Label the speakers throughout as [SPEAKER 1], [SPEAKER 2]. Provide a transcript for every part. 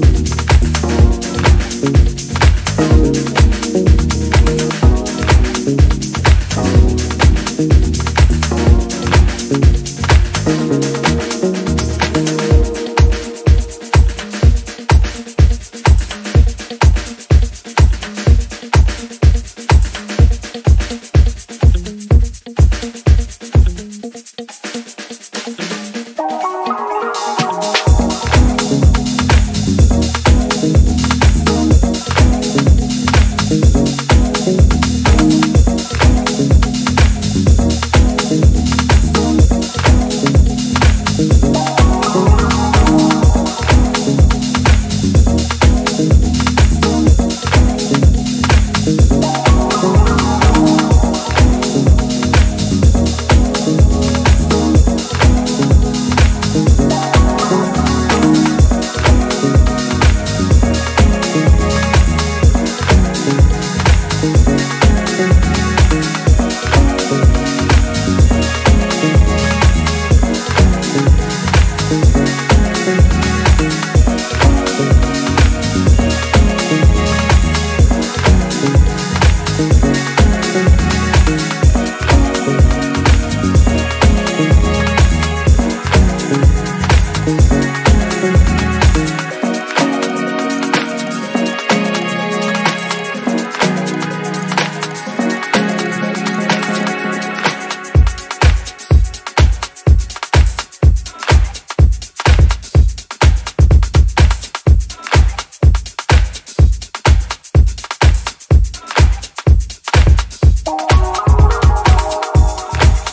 [SPEAKER 1] thank you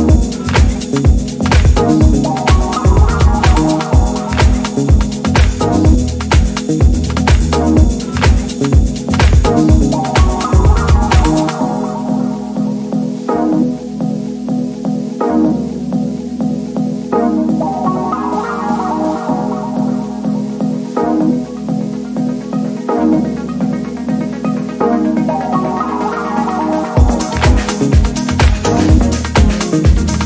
[SPEAKER 1] Thank you. Thank